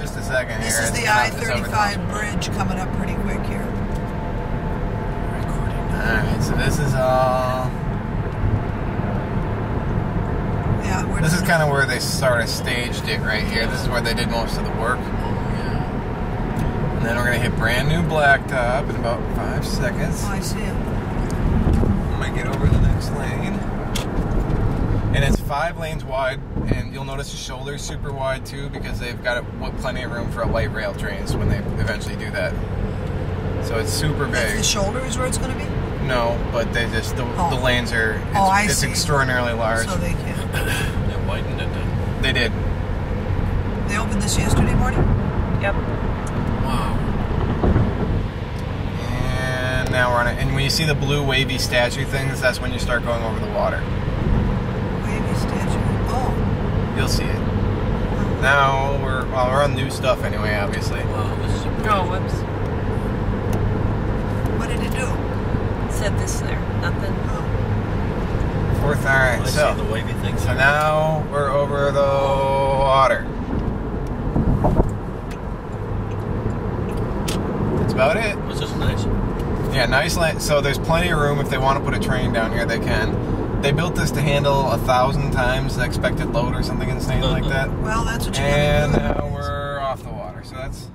us just a second This here. is the Stop this over- I-35 bridge coming up pretty quick here. Recording. Alright, so this is all. Yeah, we're This is kind of where they sort of staged it right here. This is where they did most of the work. Yeah. And then we're gonna hit brand new blacktop in about five seconds. Oh, I see it. I might get over the next lane. And it's five lanes wide, and you'll notice the shoulder's super wide too because they've got plenty of room for a light rail trains when they eventually do that. So it's super That's the big. shoulder is where it's going to be? No, but they just the, Oh. the lanes are oh, it's, Oh, I it's see. extraordinarily large. So they can. They widened it then. they did. They opened this yesterday morning? Yep. Wow. And now we're on it. And when you see the blue wavy statue things, that's when you start going over the water. Wavy statue. Oh. You'll see it. Now we're well, we're on new stuff anyway, obviously. Wow, this is a Oh, whoops. What did it do? Said this there. Nothing. Oh. Fourth, all right. I So, see the wavy things. so now we're over the water. That's about it. Which is nice. Yeah, nice land. So there's plenty of room if they want to put a train down here, they can. They built this to handle a thousand times the expected load or something insane like that. Well, that's what you And now we're off the water. So that's